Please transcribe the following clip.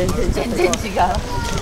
젠젠 젠젠 지가.